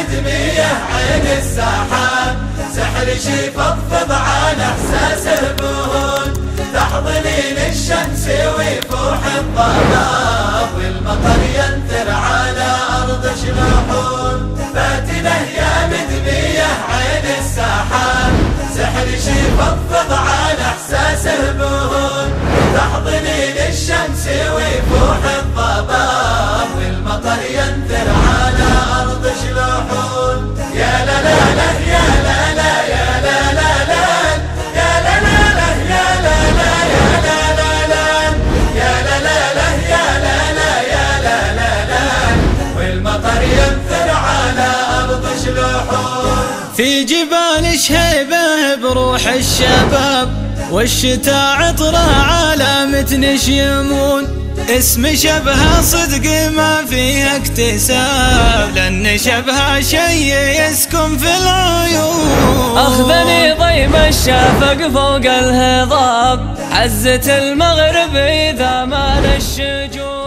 مدمية عين السحاب. سحر فضفض على احساسه بهون تحضنين الشمس ويفوح الضباب والمطر ينثر على أرض شلوحون فاتنة يا مدمية عين السحاب. سحر فضفض على احساسه بهون في جبال شهيبه بروح الشباب والشتاء عطرة على متن يمون اسم شبهها صدق ما فيه اكتساب. لأن شبهها شي يسكن في العيون. أخذني ضيم الشفق فوق الهضاب. عزة المغرب إذا مال الشجون